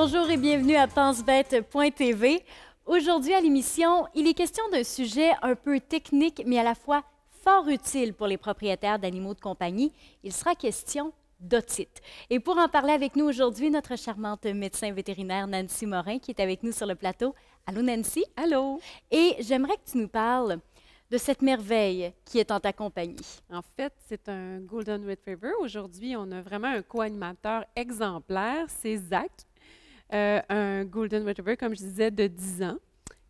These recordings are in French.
Bonjour et bienvenue à pensebête.tv. Aujourd'hui à l'émission, il est question d'un sujet un peu technique, mais à la fois fort utile pour les propriétaires d'animaux de compagnie. Il sera question d'otite. Et pour en parler avec nous aujourd'hui, notre charmante médecin vétérinaire Nancy Morin qui est avec nous sur le plateau. Allô Nancy? Allô? Et j'aimerais que tu nous parles de cette merveille qui est en ta compagnie. En fait, c'est un Golden Retriever. Aujourd'hui, on a vraiment un co-animateur exemplaire, c'est Zach, un Golden Retriever, comme je disais, de 10 ans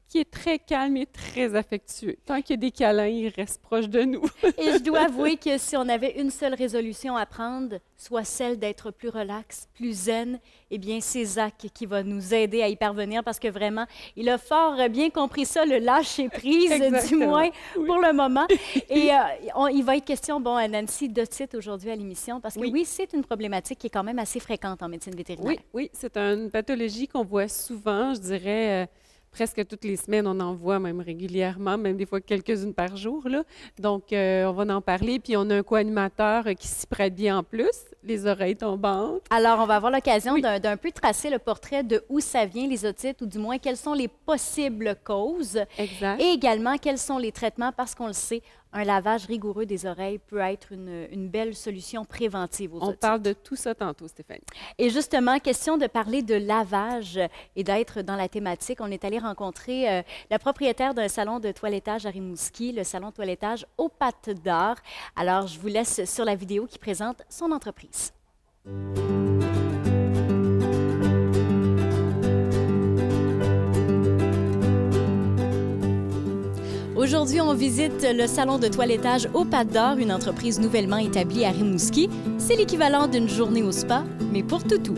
qui est très calme et très affectueux. Tant qu'il y a des câlins, il reste proche de nous. et je dois avouer que si on avait une seule résolution à prendre, soit celle d'être plus relax, plus zen, eh bien, c'est Zach qui va nous aider à y parvenir parce que vraiment, il a fort bien compris ça, le lâcher prise, du moins pour le moment. Et euh, il va être question, bon, à Nancy, d'otite aujourd'hui à l'émission parce que oui, c'est une problématique qui est quand même assez fréquente en médecine vétérinaire. Oui, oui, c'est une pathologie qu'on voit souvent, je dirais. Euh, presque toutes les semaines, on en voit même régulièrement, même des fois quelques-unes par jour. Là. Donc, euh, on va en parler. Puis, on a un co-animateur qui s'y prête bien en plus, les oreilles tombantes. Alors, on va avoir l'occasion d'un peu tracer le portrait de où ça vient, les otites, ou du moins quelles sont les possibles causes. Exact. Et également, quels sont les traitements, parce qu'on le sait, un lavage rigoureux des oreilles peut être une, belle solution préventive aux On parle de tout ça tantôt, Stéphanie. Et justement, question de parler de lavage et d'être dans la thématique. On est allé rencontrer euh, la propriétaire d'un salon de toilettage à Rimouski, le salon de toilettage aux pattes d'or. Alors, je vous laisse sur la vidéo qui présente son entreprise. Aujourd'hui, on visite le salon de toilettage au Pas d'Or, une entreprise nouvellement établie à Rimouski. C'est l'équivalent d'une journée au spa, mais pour tout.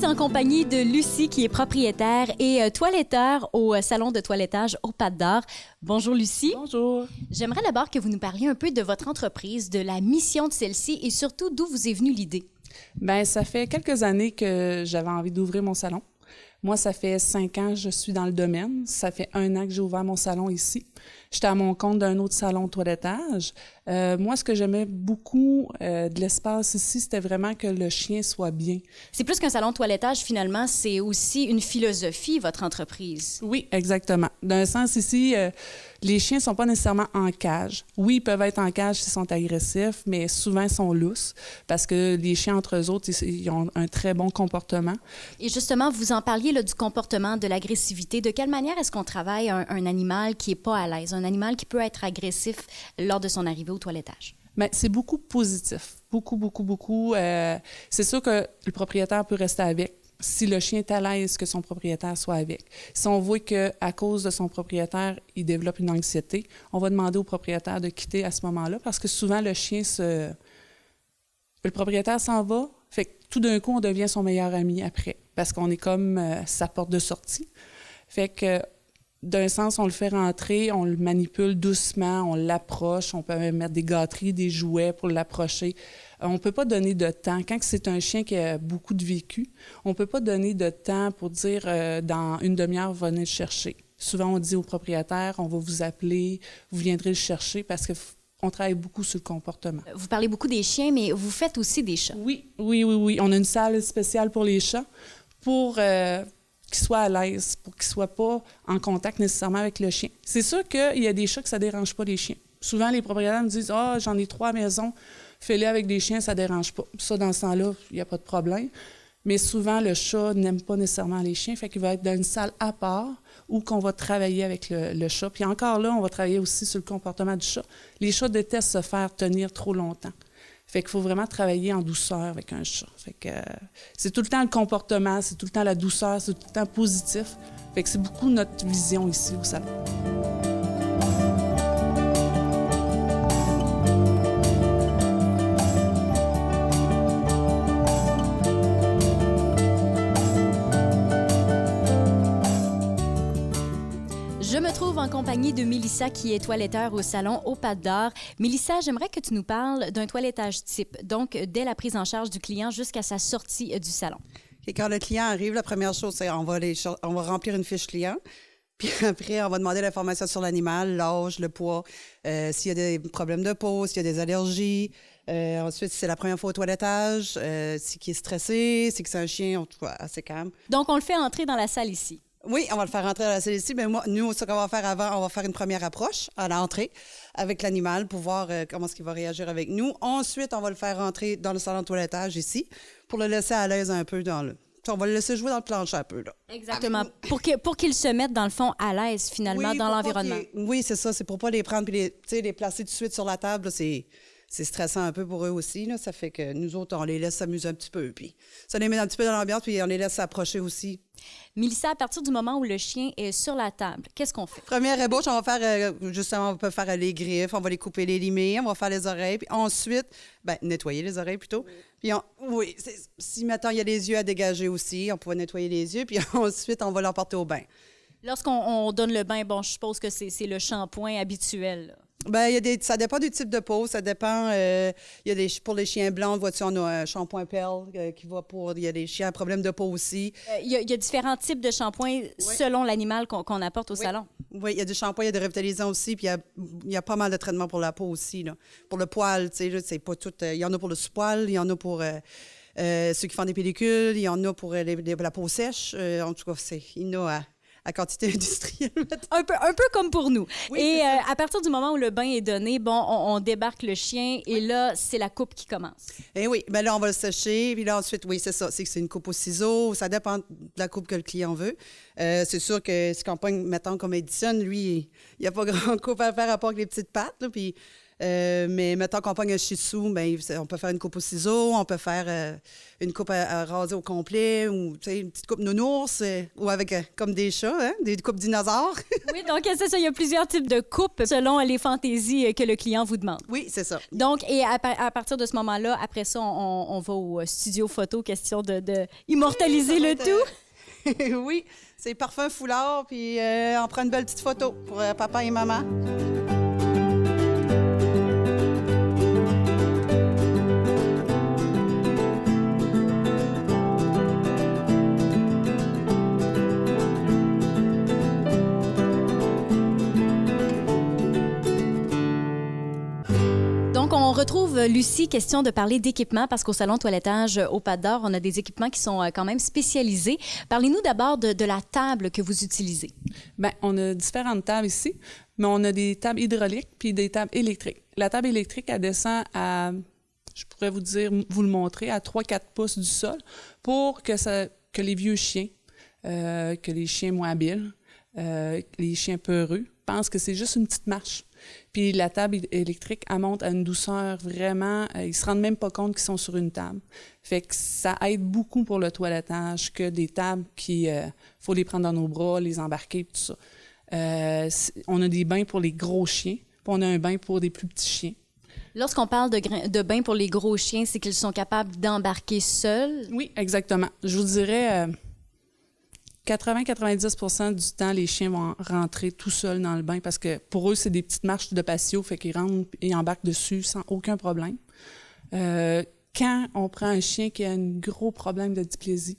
Suis en compagnie de Lucie, qui est propriétaire et euh, toiletteur au euh, salon de toilettage au Pas d'Or. Bonjour Lucie. Bonjour. J'aimerais d'abord que vous nous parliez un peu de votre entreprise, de la mission de celle-ci et surtout d'où vous est venue l'idée. Bien, ça fait quelques années que j'avais envie d'ouvrir mon salon. Moi, ça fait cinq ans que je suis dans le domaine. Ça fait un an que j'ai ouvert mon salon ici. J'étais à mon compte d'un autre salon de toilettage. Euh, moi, ce que j'aimais beaucoup euh, de l'espace ici, c'était vraiment que le chien soit bien. C'est plus qu'un salon de toilettage, finalement, c'est aussi une philosophie, votre entreprise. Oui, exactement. D'un sens, ici, euh, les chiens ne sont pas nécessairement en cage. Oui, ils peuvent être en cage s'ils sont agressifs, mais souvent ils sont lousses parce que les chiens entre eux autres, ils, ont un très bon comportement. Et justement, vous en parliez là, du comportement, de l'agressivité. De quelle manière est-ce qu'on travaille un, un animal qui n'est pas à l'aise, un animal qui peut être agressif lors de son arrivée au toilettage? Bien, c'est beaucoup positif. Beaucoup, beaucoup, beaucoup. Euh, c'est sûr que le propriétaire peut rester avec si le chien est à l'aise que son propriétaire soit avec. Si on voit qu'à cause de son propriétaire, il développe une anxiété, on va demander au propriétaire de quitter à ce moment-là parce que souvent le chien se. Le propriétaire s'en va, fait que tout d'un coup, on devient son meilleur ami après parce qu'on est comme euh, sa porte de sortie. Fait que d'un sens, on le fait rentrer, on le manipule doucement, on l'approche, on peut même mettre des gâteries, des jouets pour l'approcher. Euh, on ne peut pas donner de temps. Quand c'est un chien qui a beaucoup de vécu, on ne peut pas donner de temps pour dire euh, dans une demi-heure, venez le chercher. Souvent, on dit au propriétaire, on va vous appeler, vous viendrez le chercher parce que on travaille beaucoup sur le comportement. Vous parlez beaucoup des chiens, mais vous faites aussi des chats. Oui, oui, oui, oui. On a une salle spéciale pour les chats pour euh, qu'ils soient à l'aise, pour qu'ils ne soient pas en contact nécessairement avec le chien. C'est sûr qu'il y a des chats que ça ne dérange pas les chiens. Souvent, les propriétaires me disent Ah, j'en ai trois maisons, fais-les avec des chiens, ça ne dérange pas. Ça, dans ce temps-là, il n'y a pas de problème. Mais souvent, le chat n'aime pas nécessairement les chiens, fait qu'il va être dans une salle à part où qu'on va travailler avec le, le, chat. Puis encore là, on va travailler aussi sur le comportement du chat. Les chats détestent se faire tenir trop longtemps. Fait qu'il faut vraiment travailler en douceur avec un chat. Fait que c'est tout le temps le comportement, c'est tout le temps la douceur, c'est tout le temps positif. Fait que c'est beaucoup notre vision ici au salon. En compagnie de Mélissa qui est toiletteur au salon au Pas d'Or. Mélissa, j'aimerais que tu nous parles d'un toilettage type, donc dès la prise en charge du client jusqu'à sa sortie du salon. Et quand le client arrive, la première chose, c'est on va, les, cho- on va remplir une fiche client. Puis après, on va demander l'information sur l'animal, l'âge, le poids, euh, s'il y a des problèmes de peau, s'il y a des allergies. Euh, ensuite, si c'est la première fois au toilettage, euh, si qui est stressé, si c'est un chien, en tout cas, assez calme. Donc, on le fait entrer dans la salle ici. Oui, on va le faire rentrer dans la salle ici. Mais moi, nous, ce qu'on va faire avant, on va faire une première approche à l'entrée avec l'animal pour voir euh, comment est-ce qu'il va réagir avec nous. Ensuite, on va le faire rentrer dans le salon de toilettage ici pour le laisser à l'aise un peu dans le... On va le laisser jouer dans le plancher un peu, là. Exactement. Pour qu'ils se mettent, dans le fond, à l'aise, finalement, Oui, dans l'environnement. Oui, c'est ça. C'est pour pas les prendre puis les, les placer tout de suite sur la table. C'est, c'est stressant un peu pour eux aussi. Là. Ça fait que nous autres, on les laisse s'amuser un petit peu. Puis ça les met un petit peu dans l'ambiance, puis on les laisse s'approcher aussi. Mélissa, à partir du moment où le chien est sur la table, qu'est-ce qu'on fait? Première ébauche, on va faire, euh, justement, on peut faire les griffes, on va les couper les limés, on va faire les oreilles, puis ensuite, ben, nettoyer les oreilles plutôt. Puis on- oui, si maintenant il y a les yeux à dégager aussi, on pourrait nettoyer les yeux, puis ensuite, on va l'emporter au bain. Lorsqu'on on donne le bain, bon, je suppose que c'est c'est le shampoing habituel. là. Ben, y a des, ça dépend du type de peau, ça dépend. euh, il y a des, pour les chiens blancs, vois-tu, on a un shampoing perle euh, qui va pour. Il y a des chiens à problème de peau aussi. Euh, Il y, a- il y a différents types de shampoing selon l'animal qu'on apporte au salon. Oui, il y a du shampoing, il y a des revitalisants aussi, puis il y a, il y a pas mal de traitements pour la peau aussi. Là. Pour le poil, tu sais, c'est pas tout. euh, il y en a pour le sous-poil, il y en a pour euh, euh, ceux qui font des pellicules, il y en a pour euh, les- les- la peau sèche. euh, en tout cas, c'est, il y en a à, à quantité industrielle. Un peu, un peu comme pour nous. Oui, et euh, à partir du moment où le bain est donné, bon, on, on débarque le chien et là, c'est la coupe qui commence. Eh oui, ben là, on va le sécher. Puis là, ensuite, oui, c'est ça. C'est que c'est une coupe au ciseau. Ça dépend de la coupe que le client veut. Euh, c'est sûr que si campagne, mettons, comme Edison, lui, il n'y a pas grand coupe à faire à part avec les petites pattes. là, puis, euh, mais mettons qu'on pogne un shih tzu, ben, on peut faire une coupe au ciseau, on peut faire euh, une coupe à, à raser au complet, ou une petite coupe nounours, euh, ou avec comme des chats, hein, des coupes dinosaures. Oui, donc c'est ça. Il y a plusieurs types de coupes selon les fantaisies que le client vous demande. oui, c'est ça. Donc, et à, pa- à partir de ce moment-là, après ça, on, on va au studio photo, question de, de immortaliser le tout. oui, c'est parfum foulard, puis euh, on prend une belle petite photo pour euh, papa et maman. Euh, Lucie, question de parler d'équipement, parce qu'au salon toilettage euh, au Pas d'Or, on a des équipements qui sont euh, quand même spécialisés. Parlez-nous d'abord de, la table que vous utilisez. Bien, on a différentes tables ici, mais on a des tables hydrauliques puis des tables électriques. La table électrique, elle descend à, je pourrais vous dire, vous le montrer, à 3-4 pouces du sol pour que, ça, que les vieux chiens, que les chiens moins habiles, les chiens peureux, pensent que c'est juste une petite marche. Puis la table électrique, elle monte à une douceur vraiment, euh, ils se rendent même pas compte qu'ils sont sur une table. Fait que ça aide beaucoup pour le toilettage que des tables qui, euh, faut les prendre dans nos bras, les embarquer, tout ça. Euh, on a des bains pour les gros chiens, puis on a un bain pour des plus petits chiens. Lorsqu'on parle de, de bain pour les gros chiens, c'est qu'ils sont capables d'embarquer seuls? Oui, exactement. Je vous dirais, 80-90% du temps, les chiens vont rentrer tout seuls dans le bain parce que pour eux, c'est des petites marches de patio, fait qu'ils rentrent et embarquent dessus sans aucun problème. Euh, quand on prend un chien qui a un gros problème de dysplésie,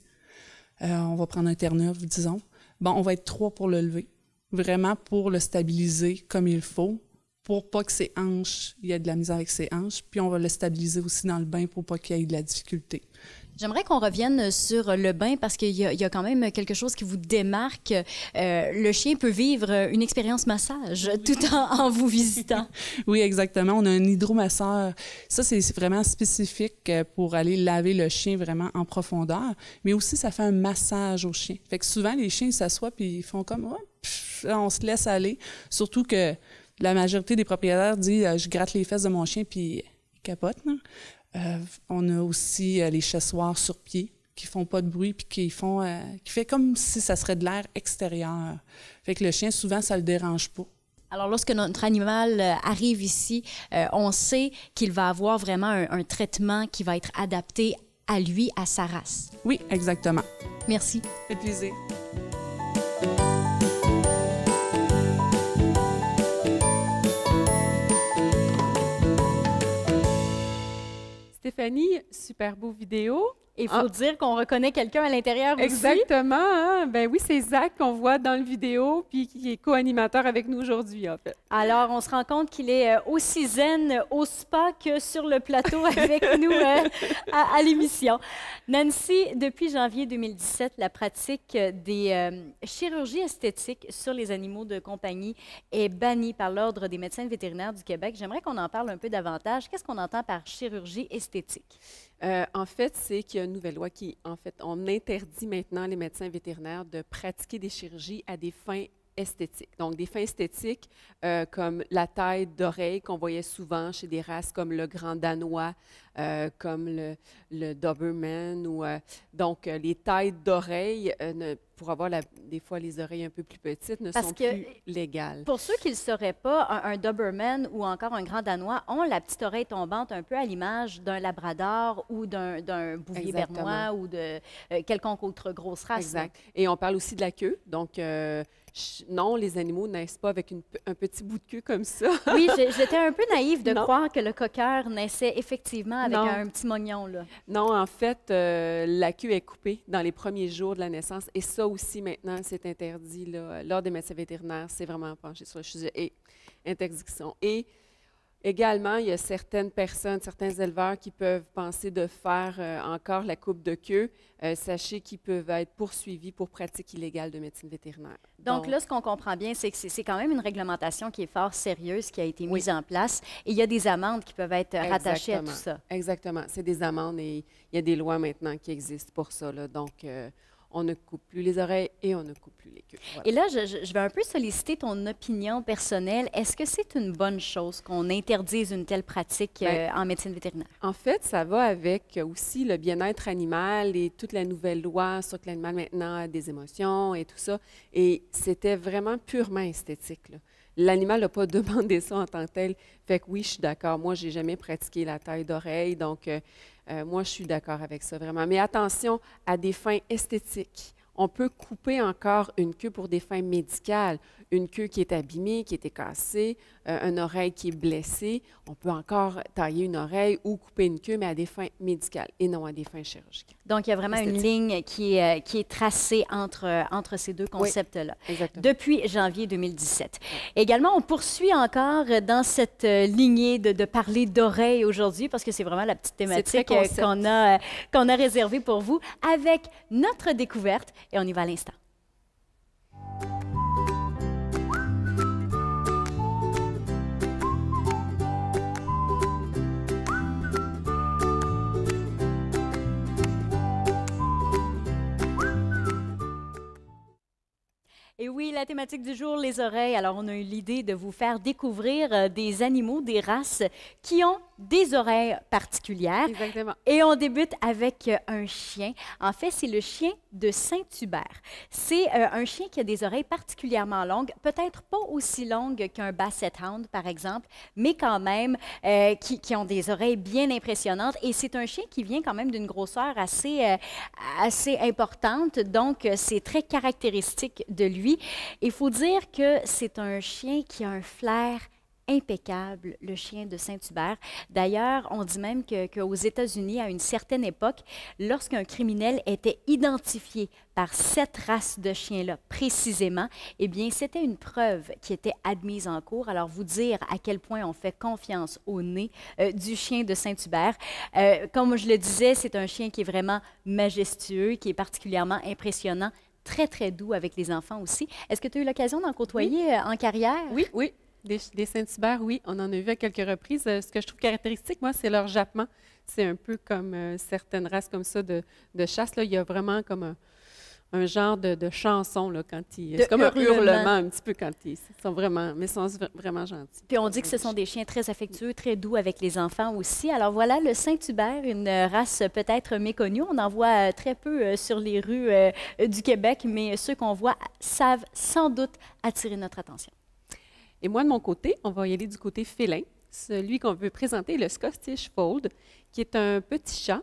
euh, on va prendre un Terre-Neuve, disons, bon, on va être trois pour le lever, vraiment pour le stabiliser comme il faut, pour pas que ses hanches, il y ait de la misère avec ses hanches, puis on va le stabiliser aussi dans le bain pour pas qu'il y ait de la difficulté. J'aimerais qu'on revienne sur le bain parce qu'il y, a- il y a quand même quelque chose qui vous démarque. Euh, le chien peut vivre une expérience massage tout en, en vous visitant. Oui, exactement. On a un hydromasseur. Ça, c'est vraiment spécifique euh, pour aller laver le chien vraiment en profondeur. Mais aussi, ça fait un massage au chien. Fait que souvent, les chiens s'assoient puis ils font comme, pff, on se laisse aller. Surtout que la majorité des propriétaires disent, euh, je gratte les fesses de mon chien puis il capote. Euh, on a aussi euh, les chassoirs sur pied qui font pas de bruit puis qui font, euh, qui fait comme si ça serait de l'air extérieur. Fait que le chien, souvent, ça le dérange pas. Alors, lorsque notre animal arrive ici, euh, on sait qu'il va avoir vraiment un, un traitement qui va être adapté à lui, à sa race. Oui, exactement. Merci. Fait plaisir. Stéphanie, super beau vidéo. Il faut Ah. dire qu'on reconnaît quelqu'un à l'intérieur aussi. Exactement. hein? Ben oui, c'est Zach qu'on voit dans le vidéo, puis qui est co-animateur avec nous aujourd'hui, en fait. Alors, on se rend compte qu'il est euh, aussi zen au spa que sur le plateau avec nous euh, à, à l'émission. Nancy, depuis janvier 2017, la pratique euh, des euh, chirurgies esthétiques sur les animaux de compagnie est bannie par l'Ordre des médecins vétérinaires du Québec. J'aimerais qu'on en parle un peu davantage. Qu'est-ce qu'on entend par chirurgie esthétique? Euh, en fait, c'est qu'il y a une nouvelle loi qui, en fait, on interdit maintenant les médecins vétérinaires de pratiquer des chirurgies à des fins esthétiques. Donc, des fins esthétiques euh, comme la taille d'oreille qu'on voyait souvent chez des races comme le grand danois, euh, comme le, le Doberman. Ou, euh, donc, les tailles d'oreilles, pour avoir la- des fois les oreilles un peu plus petites, ne Parce sont que- plus légales. Pour ceux qui ne le sauraient pas, un, un Doberman ou encore un grand Danois ont la petite oreille tombante un peu à l'image d'un Labrador ou d'un Bouvier bernois ou de quelconque autre grosse race. Exact. Et on parle aussi de la queue. Donc, non, les animaux naissent pas avec une un petit bout de queue comme ça. Oui, j'étais un peu naïve de Non. croire que le coqueur naissait effectivement avec Non. un petit mognon. Là. Non, en fait, euh, la queue est coupée dans les premiers jours de la naissance. Et ça aussi, maintenant, c'est interdit. Là, lors des médecins vétérinaires, c'est vraiment penché sur le sujet. Et interdiction. Et également, il y a certaines personnes, certains éleveurs qui peuvent penser de faire euh, encore la coupe de queue. Euh, sachez qu'ils peuvent être poursuivis pour pratique illégale de médecine vétérinaire. Donc, là, ce qu'on comprend bien, c'est que c'est quand même une réglementation qui est fort sérieuse, qui a été Oui. mise en place. Et il y a des amendes qui peuvent être rattachées à tout ça. Exactement. C'est des amendes et il y a des lois maintenant qui existent pour ça. là. Donc, euh, on ne coupe plus les oreilles et on ne coupe plus les queues. Voilà. Et là, je, vais un peu solliciter ton opinion personnelle. Est-ce que c'est une bonne chose qu'on interdise une telle pratique Ben, euh, en médecine vétérinaire? En fait, ça va avec aussi le bien-être animal et toute la nouvelle loi sur que l'animal maintenant a des émotions et tout ça. Et c'était vraiment purement esthétique. là. L'animal n'a pas demandé ça en tant que tel. Fait que oui, je suis d'accord. Moi, j'ai jamais pratiqué la taille d'oreille, donc euh, euh, moi, je suis d'accord avec ça vraiment. Mais attention à des fins esthétiques. On peut couper encore une queue pour des fins médicales. Une queue qui est abîmée, qui était cassée, euh, une oreille qui est blessée. On peut encore tailler une oreille ou couper une queue, mais à des fins médicales et non à des fins chirurgicales. Donc, il y a vraiment une ligne qui est, euh, qui est tracée entre, euh, entre ces deux concepts-là. Depuis janvier 2017. Également, on poursuit encore dans cette euh, lignée de, de parler d'oreilles aujourd'hui, parce que c'est vraiment la petite thématique euh, qu'on a, euh, qu'on a réservée pour vous, avec notre découverte. Et on y va à l'instant. Et oui, la thématique du jour, les oreilles. Alors, on a eu l'idée de vous faire découvrir euh, des animaux, des races qui ont des oreilles particulières. Exactement. Et on débute avec euh, un chien. En fait, c'est le chien de Saint-Hubert. C'est euh, un chien qui a des oreilles particulièrement longues, peut-être pas aussi longues qu'un Basset Hound, par exemple, mais quand même euh, qui, qui ont des oreilles bien impressionnantes. Et c'est un chien qui vient quand même d'une grosseur assez, euh, assez importante, donc c'est très caractéristique de lui. Il faut dire que c'est un chien qui a un flair impeccable, le chien de Saint-Hubert. D'ailleurs, on dit même que- qu'aux États-Unis, à une certaine époque, lorsqu'un criminel était identifié par cette race de chiens-là précisément, eh bien, c'était une preuve qui était admise en cours. Alors, vous dire à quel point on fait confiance au nez euh, du chien de Saint-Hubert. Euh, comme je le disais, c'est un chien qui est vraiment majestueux, qui est particulièrement impressionnant, très, très doux avec les enfants aussi. Est-ce que tu as eu l'occasion d'en côtoyer euh, en carrière? Oui, oui. Des, des Saint-Hubert, oui, on en a vu à quelques reprises. Euh, ce que je trouve caractéristique, moi, c'est leur jappement. C'est un peu comme euh, certaines races comme ça de, de chasse. Là. Il y a vraiment comme un, un genre de, de chanson là, quand ils. C'est comme un hurlement. un petit peu quand ils, sont vraiment. Mais sont vra- vraiment gentils. Puis on dit que ce sont des chiens très affectueux, très doux avec les enfants aussi. Alors voilà, le Saint-Hubert, une race peut-être méconnue. On en voit euh, très peu sur les rues du Québec, mais ceux qu'on voit savent sans doute attirer notre attention. Et moi, de mon côté, on va y aller du côté félin. Celui qu'on veut présenter, le Scottish Fold, qui est un petit chat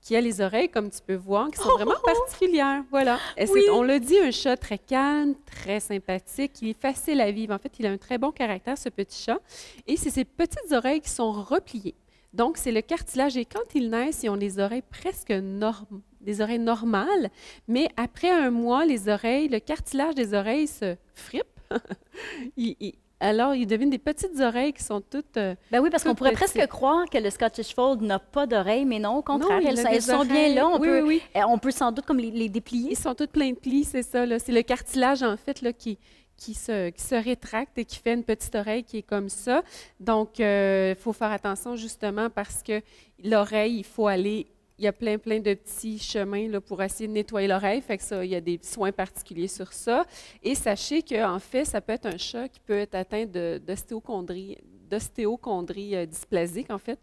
qui a les oreilles, comme tu peux voir, qui sont vraiment particulières. Voilà. Oui. On l'a dit, un chat très calme, très sympathique. Il est facile à vivre. En fait, il a un très bon caractère, ce petit chat. Et c'est ses petites oreilles qui sont repliées. Donc, c'est le cartilage. Et quand ils naissent, ils ont des oreilles presque norm- des oreilles normales, mais après un mois, les oreilles, le cartilage des oreilles se fripe. Il- il- alors, ils deviennent des petites oreilles qui sont toutes. euh, Ben oui, parce qu'on pourrait presque croire que le Scottish Fold n'a pas d'oreilles, mais non, au contraire, non, elles, sont bien là. On, oui, peut, oui, euh, on peut sans doute comme les, les déplier. Ils sont toutes pleins de plis, c'est ça. C'est le cartilage, en fait, là, qui, qui, se, qui se rétracte et qui fait une petite oreille qui est comme ça. Donc, il faut faire attention, justement, parce que l'oreille, il faut aller... Il y a plein, plein de petits chemins pour essayer de nettoyer l'oreille. Fait que ça, il y a des soins particuliers sur ça. Et sachez qu'en fait, ça peut être un chat qui peut être atteint d'ostéochondrie d'ostéochondrie euh, dysplasique, en fait.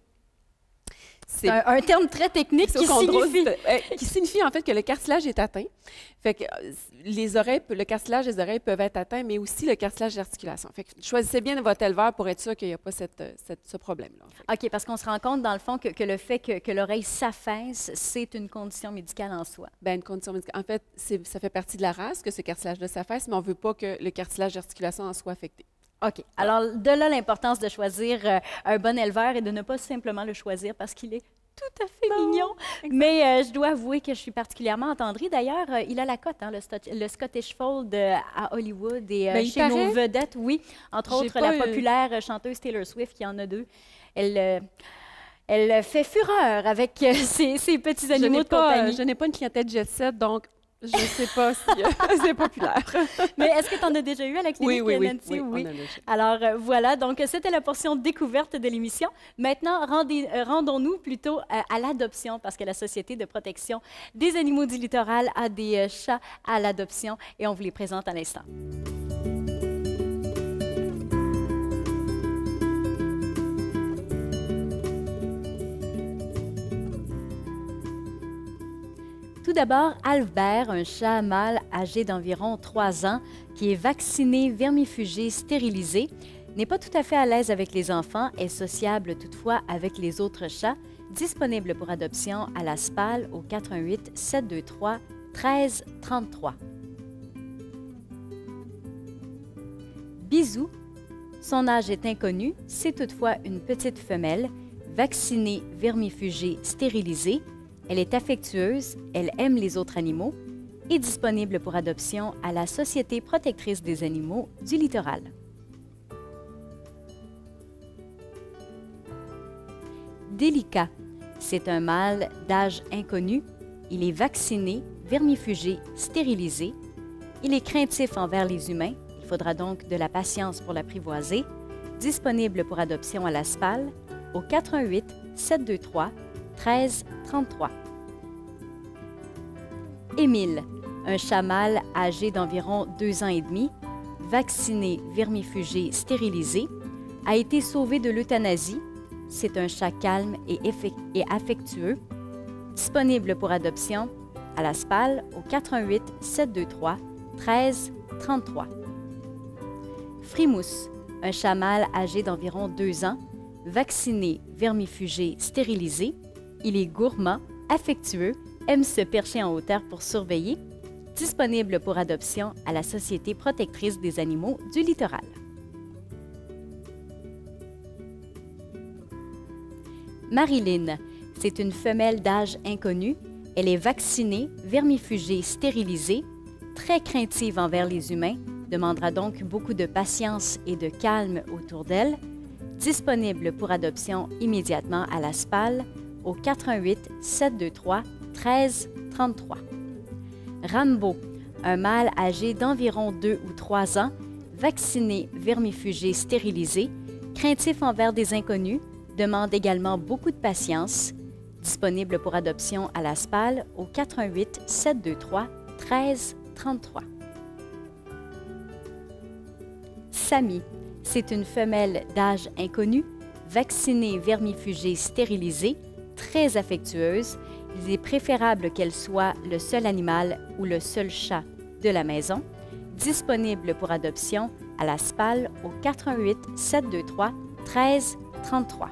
C'est Un, un terme très technique qui signifie... euh, qui signifie en fait que le cartilage est atteint. Fait que euh, les oreilles, le cartilage des oreilles peuvent être atteints, mais aussi le cartilage d'articulation. Fait que choisissez bien votre éleveur pour être sûr qu'il n'y a pas cette, euh, cette- ce problème-là. en fait. OK, parce qu'on se rend compte, dans le fond, que, que le fait que, que l'oreille s'affaisse, c'est une condition médicale en soi. Ben, une condition médicale. En fait, ça fait partie de la race que ce cartilage de s'affaisse, mais on ne veut pas que le cartilage d'articulation en soit affecté. OK. Alors, de là l'importance de choisir euh, un bon éleveur et de ne pas simplement le choisir parce qu'il est tout à fait mignon. Mais euh, je dois avouer que je suis particulièrement entendrie. D'ailleurs, euh, il a la cote, hein, le, Scottish Fold euh, à Hollywood et Ben, chez nos vedettes, oui. Entre autres, la populaire chanteuse Taylor Swift, qui en a deux. Elle, elle fait fureur avec ses, ses petits animaux de pas, compagnie. je n'ai pas une clientèle jet set, donc je ne sais pas si euh, c'est populaire. Mais est-ce que tu en as déjà eu à la clinique, oui, oui, oui. Nancy? Alors euh, voilà, donc c'était la portion découverte de l'émission. Maintenant, euh, rendons-nous plutôt euh, à l'adoption parce que la Société de protection des animaux du littoral a des chats à l'adoption et on vous les présente à l'instant. D'abord, Albert, un chat mâle âgé d'environ 3 ans qui est vacciné, vermifugé, stérilisé, n'est pas tout à fait à l'aise avec les enfants, est sociable toutefois avec les autres chats, disponible pour adoption à la SPAL au 418 723 13 33. Bisou, son âge est inconnu, c'est toutefois une petite femelle, vaccinée, vermifugée, stérilisée. Elle est affectueuse, elle aime les autres animaux et disponible pour adoption à la Société protectrice des animaux du littoral. Délicat, c'est un mâle d'âge inconnu. Il est vacciné, vermifugé, stérilisé. Il est craintif envers les humains. Il faudra donc de la patience pour l'apprivoiser. Disponible pour adoption à la SPAL au 418 723 13 33. Émile, un chat mâle âgé d'environ deux ans et demi, vacciné, vermifugé, stérilisé, a été sauvé de l'euthanasie. C'est un chat calme et, affectueux, disponible pour adoption à la SPAL au 418 723 13 33. Frimousse, un chat mâle âgé d'environ deux ans, vacciné, vermifugé, stérilisé. Il est gourmand, affectueux, aime se percher en hauteur pour surveiller. Disponible pour adoption à la Société protectrice des animaux du littoral. Marilyn, c'est une femelle d'âge inconnu. Elle est vaccinée, vermifugée, stérilisée, très craintive envers les humains, demandera donc beaucoup de patience et de calme autour d'elle. Disponible pour adoption immédiatement à la SPAL au 418 723 13 33. Rambo, un mâle âgé d'environ 2 ou 3 ans, vacciné, vermifugé, stérilisé, craintif envers des inconnus, demande également beaucoup de patience. Disponible pour adoption à la SPAL au 418 723 13 33. Samy, c'est une femelle d'âge inconnu, vaccinée, vermifugée, stérilisée, très affectueuse. Il est préférable qu'elle soit le seul animal ou le seul chat de la maison. Disponible pour adoption à la SPAL au 418 723 13 33.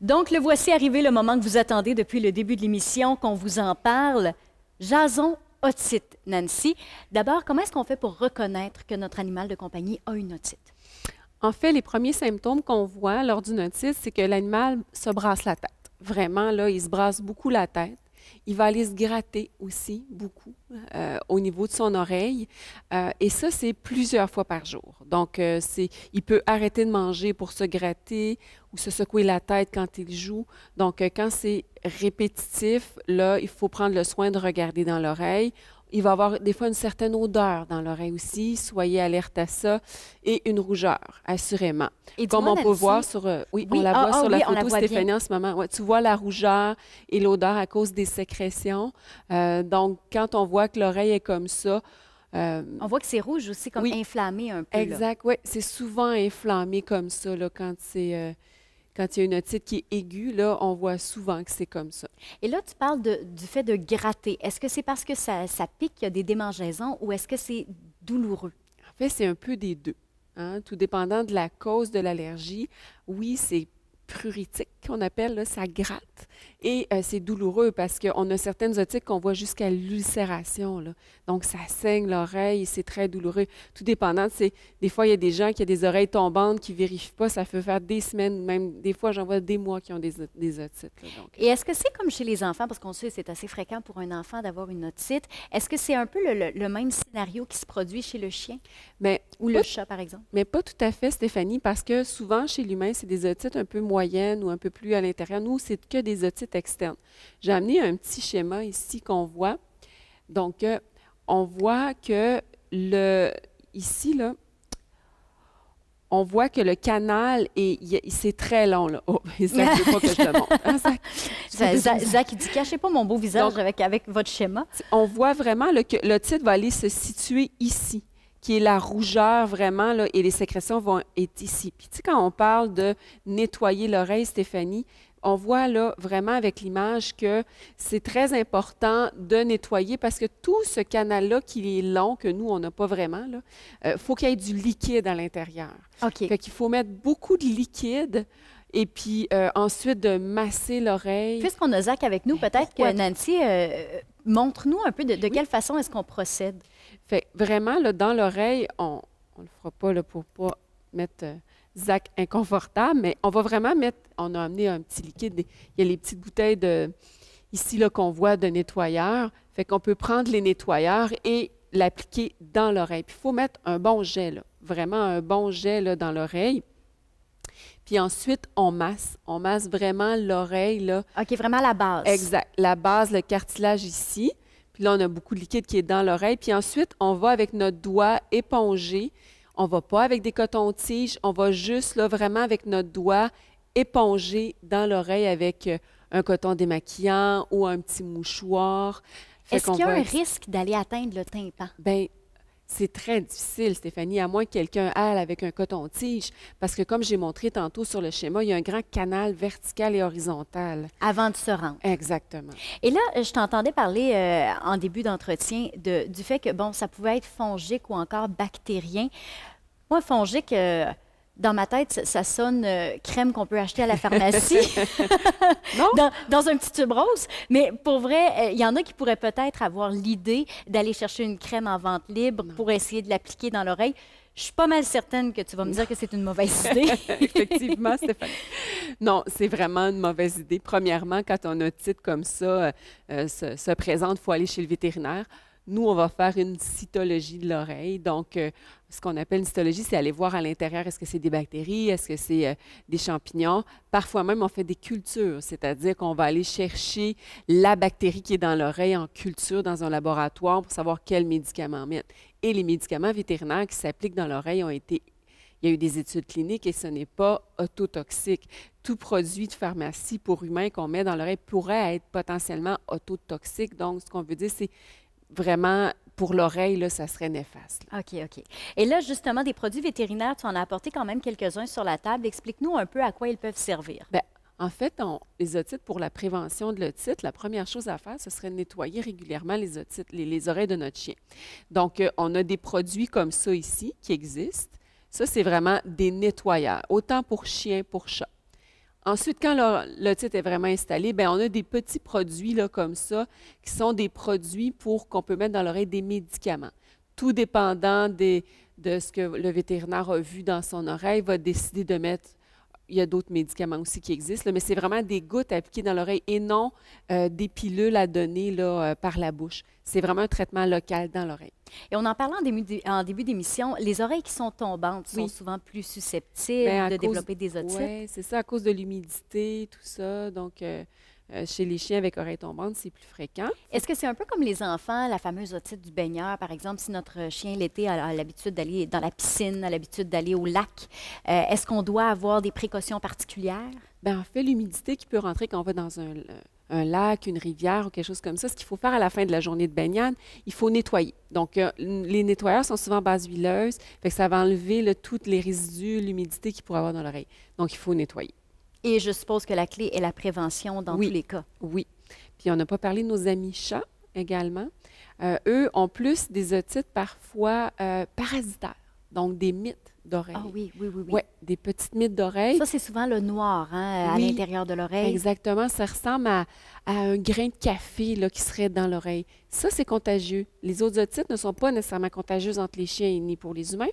Donc, le voici arrivé le moment que vous attendez depuis le début de l'émission, qu'on vous en parle. Jason otite, Nancy. D'abord, comment est-ce qu'on fait pour reconnaître que notre animal de compagnie a une otite? En fait, les premiers symptômes qu'on voit lors d'une otite, c'est que l'animal se brasse la tête. Vraiment, là, il se brasse beaucoup la tête. Il va aller se gratter aussi beaucoup euh, au niveau de son oreille. Euh, et ça, c'est plusieurs fois par jour. Donc, euh, c'est, il peut arrêter de manger pour se gratter ou se secouer la tête quand il joue. Donc, quand c'est répétitif, là, il faut prendre le soin de regarder dans l'oreille. Il va avoir des fois une certaine odeur dans l'oreille aussi. Soyez alerte à ça. Et une rougeur, assurément. Et Comme on peut voir sur... euh, oui, Oui, on la ah, voit ah sur oui, la photo, bien. Stéphanie, en ce moment. Ouais, tu vois la rougeur et l'odeur à cause des sécrétions. Euh, donc, quand on voit que l'oreille est comme ça... euh, On voit que c'est rouge aussi, comme Oui. inflammé un peu. Exact, oui. C'est souvent inflammé comme ça, là, quand c'est... quand il y a une otite qui est aiguë, là, on voit souvent que c'est comme ça. Et là, tu parles de- du fait de gratter. Est-ce que c'est parce que ça, ça pique, qu'il y a des démangeaisons, ou est-ce que c'est douloureux? En fait, c'est un peu des deux. hein, Tout dépendant de la cause de l'allergie. Oui, c'est pruritique qu'on appelle, là, ça gratte. Et euh, c'est douloureux parce qu'on a certaines otites qu'on voit jusqu'à l'ulcération. Donc, ça saigne l'oreille c'est très douloureux. Tout dépendant, c'est des fois, il y a des gens qui ont des oreilles tombantes qui ne vérifient pas. Ça peut faire des semaines, même des fois, j'en vois des mois qui ont des, des otites. là. Donc, Et est-ce que c'est comme chez les enfants, parce qu'on sait que c'est assez fréquent pour un enfant d'avoir une otite, est-ce que c'est un peu le, le- le même scénario qui se produit chez le chien? Mais ou le chat, par exemple? Mais pas tout à fait, Stéphanie, parce que souvent chez l'humain, c'est des otites un peu moyennes ou un peu plus à l'intérieur. Nous, c'est que des otites externes. J'ai amené un petit schéma ici qu'on voit. Donc, euh, on voit que le ici là, on voit que le canal c'est très long là. Oh, ça veut pas que je te montre. Hein, Zach? Zach, Zach- Zach, il dit cachez pas mon beau visage Donc- avec, avec votre schéma. on voit vraiment que le titre va aller se situer ici, qui est la rougeur vraiment, là, et les sécrétions vont être ici. Puis tu sais, quand on parle de nettoyer l'oreille, Stéphanie, on voit là vraiment avec l'image que c'est très important de nettoyer parce que tout ce canal-là qui est long, que nous, on n'a pas vraiment, il faut qu'il y ait du liquide à l'intérieur. OK. Fait qu'il faut mettre beaucoup de liquide et puis euh, ensuite de masser l'oreille. Puisqu'on a Zach avec nous, peut-être que. Nancy, euh, montre-nous un peu de, de quelle façon est-ce qu'on procède. Fait que vraiment, là, dans l'oreille, on ne le fera pas là, pour pas mettre euh, Zach inconfortable, mais on va vraiment mettre, on a amené un petit liquide, il y a les petites bouteilles de, ici qu'on voit de nettoyeurs. Fait qu'on peut prendre les nettoyeurs et l'appliquer dans l'oreille. Puis il faut mettre un bon jet, là, vraiment un bon jet là, dans l'oreille. Puis ensuite, on masse. On masse vraiment l'oreille, là, OK, vraiment la base. Exact. La base, le cartilage ici. Puis là, on a beaucoup de liquide qui est dans l'oreille. Puis ensuite, on va avec notre doigt éponger. On va pas avec des cotons-tiges. On va juste, là, vraiment avec notre doigt éponger dans l'oreille avec euh, un coton démaquillant ou un petit mouchoir. Est-ce qu'il y a un risque d'aller atteindre le tympan? ben, c'est très difficile, Stéphanie, à moins que quelqu'un aille avec un coton-tige, parce que comme j'ai montré tantôt sur le schéma, il y a un grand canal vertical et horizontal. Avant de se rendre. Exactement. Et là, je t'entendais parler euh, en début d'entretien de- du fait que, bon, ça pouvait être fongique ou encore bactérien. Moi, fongique, euh, dans ma tête, ça, ça sonne euh, crème qu'on peut acheter à la pharmacie. Non? dans, dans un petit tube rose. Mais pour vrai, euh, il y en a qui pourraient peut-être avoir l'idée d'aller chercher une crème en vente libre pour essayer de l'appliquer dans l'oreille. Je suis pas mal certaine que tu vas me dire que c'est une mauvaise idée. Effectivement, Stéphanie. Non, c'est vraiment une mauvaise idée. Premièrement, quand on a un titre comme ça euh, euh, se, se présente, il faut aller chez le vétérinaire. Nous, on va faire une cytologie de l'oreille. Donc, euh, ce qu'on appelle une cytologie, c'est aller voir à l'intérieur, est-ce que c'est des bactéries, est-ce que c'est euh, des champignons. Parfois même, on fait des cultures, c'est-à-dire qu'on va aller chercher la bactérie qui est dans l'oreille en culture dans un laboratoire pour savoir quel médicament mettre. Et les médicaments vétérinaires qui s'appliquent dans l'oreille ont été il y a eu des études cliniques et ce n'est pas autotoxique. Tout produit de pharmacie pour humain qu'on met dans l'oreille pourrait être potentiellement autotoxique. Donc, ce qu'on veut dire, c'est vraiment pour l'oreille, là, ça serait néfaste. là. OK, OK. Et là, justement, des produits vétérinaires, tu en as apporté quand même quelques-uns sur la table. Explique-nous un peu à quoi ils peuvent servir. Ben, en fait, on- les otites, pour la prévention de l'otite, la première chose à faire, ce serait de nettoyer régulièrement les otites, les, les oreilles de notre chien. Donc, euh, on a des produits comme ça ici qui existent. Ça, c'est vraiment des nettoyeurs, autant pour chien, pour chat. Ensuite, quand l'otite est vraiment installée, ben on a des petits produits comme ça, qui sont des produits pour qu'on peut mettre dans l'oreille des médicaments. Tout dépendant de ce que le vétérinaire a vu dans son oreille, va décider de mettre il y a d'autres médicaments aussi qui existent, mais c'est vraiment des gouttes appliquées dans l'oreille et non euh, des pilules à donner là, euh, par la bouche. C'est vraiment un traitement local dans l'oreille. Et on en parlait en début, d'émission, les oreilles qui sont tombantes sont souvent plus susceptibles ben, de développer des otites. Oui, c'est ça, à cause de l'humidité, tout ça. Donc, euh, euh, chez les chiens avec oreilles tombantes, c'est plus fréquent. Est-ce que c'est un peu comme les enfants, la fameuse otite du baigneur, par exemple, si notre chien l'été a, l'habitude d'aller dans la piscine, a l'habitude d'aller au lac, euh, est-ce qu'on doit avoir des précautions particulières? Bien, en fait, l'humidité qui peut rentrer quand on va dans un, un, lac, une rivière ou quelque chose comme ça, ce qu'il faut faire à la fin de la journée de baignade, il faut nettoyer. Donc, euh, les nettoyeurs sont souvent base huileuse, fait que ça va enlever là, tous les résidus, l'humidité qu'il pourrait avoir dans l'oreille. Donc, il faut nettoyer. Et je suppose que la clé est la prévention dans tous les cas. Oui. Puis on n'a pas parlé de nos amis chats également. Euh, eux ont plus des otites parfois euh, parasitaires, donc des mythes d'oreilles. Ah oui, oui, oui. Oui, ouais, des petites mythes d'oreilles. Ça, c'est souvent le noir hein, à l'intérieur de l'oreille. Exactement. Ça ressemble à, un grain de café là, qui serait dans l'oreille. Ça, c'est contagieux. Les autres otites ne sont pas nécessairement contagieuses entre les chiens ni pour les humains.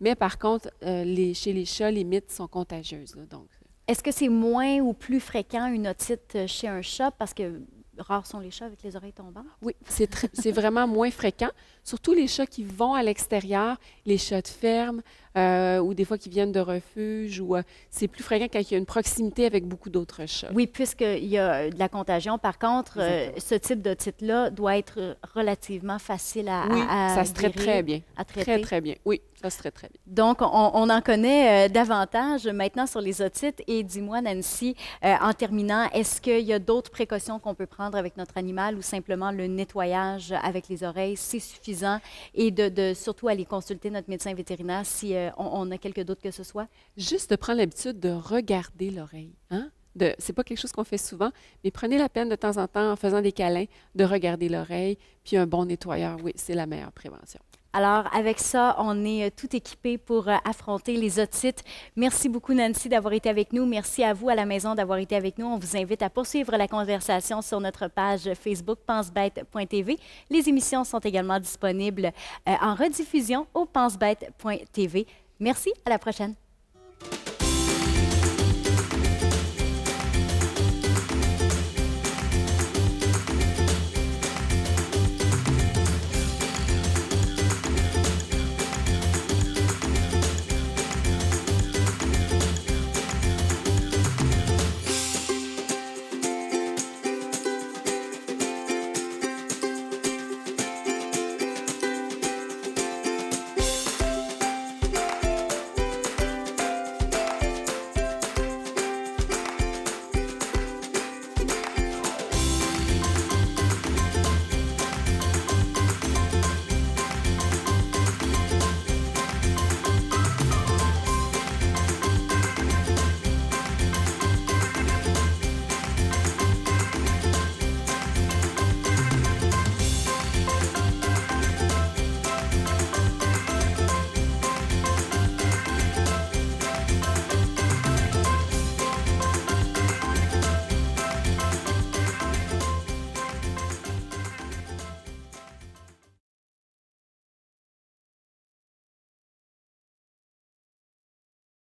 Mais par contre, euh, les, chez les chats, les mythes sont contagieuses. donc, est-ce que c'est moins ou plus fréquent une otite chez un chat? Parce que rares sont les chats avec les oreilles tombantes? Oui, c'est vraiment moins fréquent. Surtout les chats qui vont à l'extérieur, les chats de ferme, euh, ou des fois qui viennent de refuge, ou euh, c'est plus fréquent quand il y a une proximité avec beaucoup d'autres chats. Oui, puisqu'il y a de la contagion. Par contre, euh, ce type de là doit être relativement facile à, oui, à, ça se traite très bien. À traiter. Très, très bien. Oui, ça se traite très bien. Donc, on, en connaît davantage maintenant sur les otites. Et dis-moi, Nancy, en terminant, est-ce qu'il y a d'autres précautions qu'on peut prendre avec notre animal ou simplement le nettoyage avec les oreilles, c'est suffisant? Et de, de, surtout aller consulter notre médecin vétérinaire si on, a quelques doutes que ce soit? Juste de prendre l'habitude de regarder l'oreille. Hein? Ce n'est pas quelque chose qu'on fait souvent, mais prenez la peine de temps en temps, en faisant des câlins, de regarder l'oreille, puis un bon nettoyeur, oui, c'est la meilleure prévention. Alors, avec ça, on est euh, tout équipé pour euh, affronter les otites. Merci beaucoup, Nancy, d'avoir été avec nous. Merci à vous à la maison d'avoir été avec nous. On vous invite à poursuivre la conversation sur notre page Facebook pensebête.tv. Les émissions sont également disponibles euh, en rediffusion au pensebête.tv. Merci, à la prochaine.